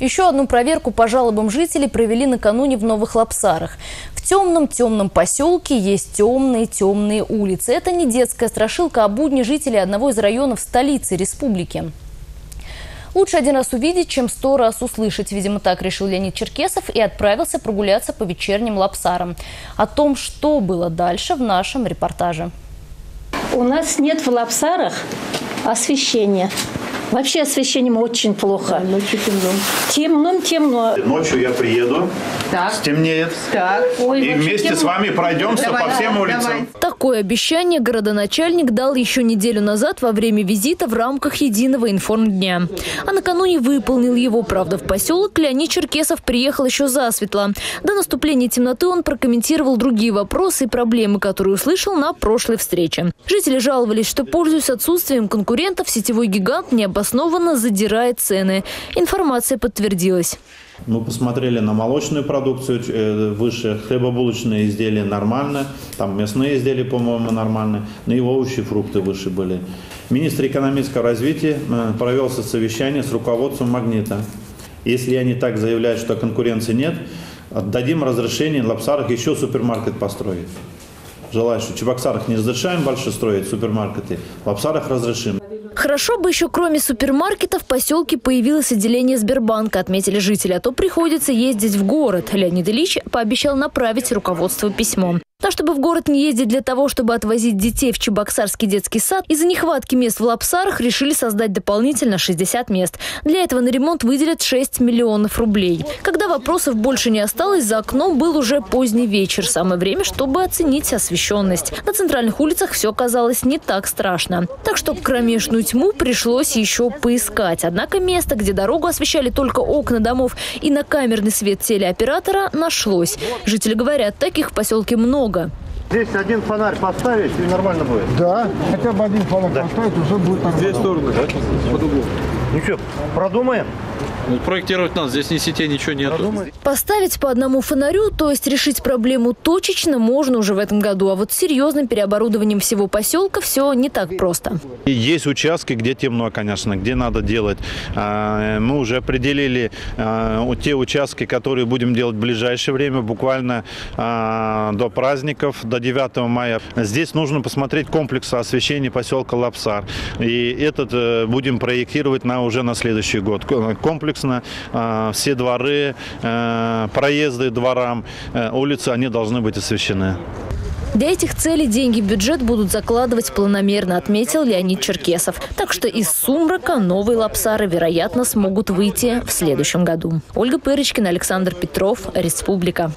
Еще одну проверку по жалобам жителей провели накануне в Новых Лапсарах. В темном-темном поселке есть темные-темные улицы. Это не детская страшилка, а будни жителей одного из районов столицы республики. Лучше один раз увидеть, чем сто раз услышать. Видимо, так решил Леонид Черкесов и отправился прогуляться по вечерним лапсарам. О том, что было дальше, в нашем репортаже. У нас нет в лапсарах освещения. Вообще освещением очень плохо. Да, ночью темно. Темно, темно. Ночью я приеду, так. стемнеет. Так. Ой, и вместе темно. с вами пройдемся давай, по всем улицам. Давай. Такое обещание городоначальник дал еще неделю назад во время визита в рамках единого информдня. А накануне выполнил его. Правда, в поселок Леонид Черкесов приехал еще засветло. До наступления темноты он прокомментировал другие вопросы и проблемы, которые услышал на прошлой встрече. Жители жаловались, что, пользуясь отсутствием конкурентов, сетевой гигант не обоснованно задирает цены. Информация подтвердилась. Мы посмотрели на молочную продукцию э, выше, хлебобулочные изделия нормально, там мясные изделия, по-моему, нормально, но и овощи, фрукты выше были. Министр экономического развития э, провел совещание с руководством «Магнита». Если они так заявляют, что конкуренции нет, дадим разрешение Лапсарах еще супермаркет построить. Желаю, что в Чебоксарах не разрешаем больше строить супермаркеты, в Лапсарах разрешим. Хорошо бы еще кроме супермаркетов в поселке появилось отделение Сбербанка, отметили жители, а то приходится ездить в город. Леонид Ильич пообещал направить руководство письмо. Но чтобы в город не ездить для того, чтобы отвозить детей в Чебоксарский детский сад, из-за нехватки мест в Лапсарах решили создать дополнительно 60 мест. Для этого на ремонт выделят 6 миллионов рублей. Когда вопросов больше не осталось, за окном был уже поздний вечер. Самое время, чтобы оценить освещенность. На центральных улицах все казалось не так страшно. Так что кромешную тьму пришлось еще поискать. Однако место, где дорогу освещали только окна домов и на камерный свет телеоператора, нашлось. Жители говорят, таких в поселке много много. Здесь один фонарь поставить и нормально будет? Да, хотя бы один фонарь да. поставить уже будет нормально. Две стороны, да? Под углом. Ну что, продумаем? Ну, проектировать надо, здесь ни сетей, ничего нет. Поставить по одному фонарю, то есть решить проблему точечно, можно уже в этом году. А вот с серьезным переоборудованием всего поселка все не так просто. И есть участки, где темно, конечно, где надо делать. А, мы уже определили а, те участки, которые будем делать в ближайшее время, буквально а, до праздников, до 9 мая. Здесь нужно посмотреть комплекс освещения поселка Лапсар. И этот э, будем проектировать на, уже на следующий год. Комплекс комплексно. А, все дворы, э, проезды дворам, э, улицы, они должны быть освещены. Для этих целей деньги в бюджет будут закладывать планомерно, отметил Леонид Черкесов. Так что из сумрака новые лапсары, вероятно, смогут выйти в следующем году. Ольга Пырочкина, Александр Петров, Республика.